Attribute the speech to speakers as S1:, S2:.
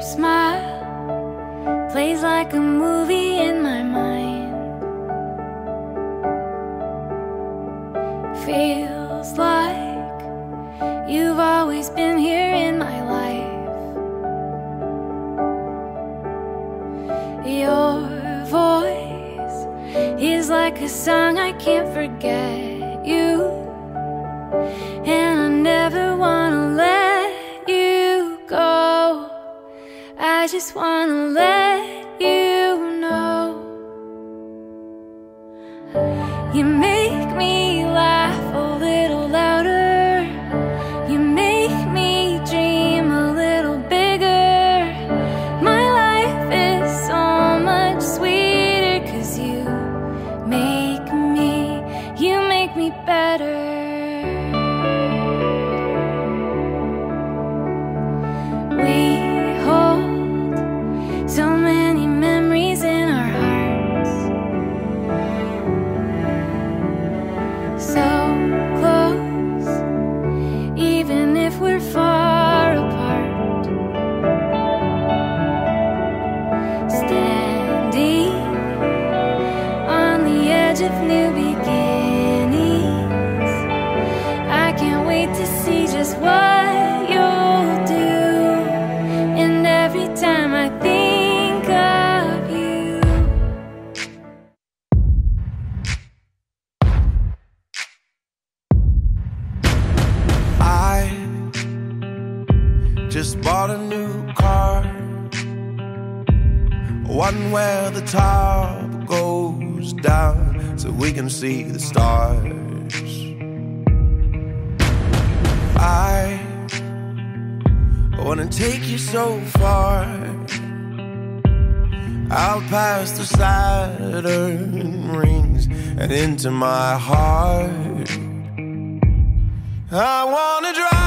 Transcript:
S1: smile plays like a movie in my mind. Feels like you've always been here in my life. Your voice is like a song I can't forget you. I just wanna let you know. You make me laugh a little louder. You make me dream a little bigger. My life is so much sweeter cause you make me, you make me better. Of new beginnings. I can't wait to see just what you'll do. And every time I think of you.
S2: I just bought a new car. One where the top goes down so we can see the stars. I wanna take you so far. Out past the Saturn rings and into my heart. I wanna drive